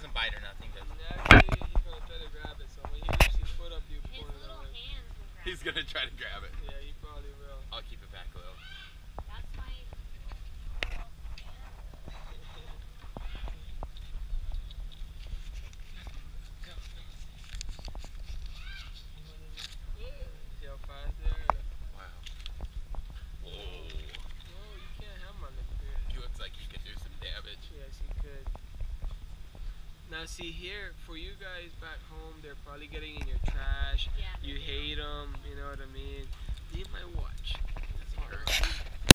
bite or nothing, does he? Actually, he's gonna try to grab it. So when he lifts his foot up, you His little hands will grab He's gonna try to grab it. Yeah, he probably will. Now, see here, for you guys back home, they're probably getting in your trash. Yeah. You hate them, you know what I mean? Need my watch.